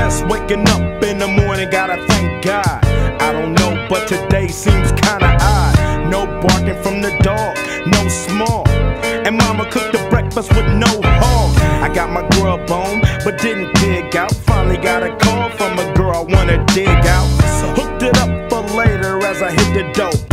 Just waking up in the morning, gotta thank God. I don't know, but today seems kinda odd. No barking from the dog, no small. And mama cooked the breakfast with no hog. I got my grub on, but didn't dig out. Finally got a call from a girl I wanna dig out. Hooked it up for later as I hit the dope.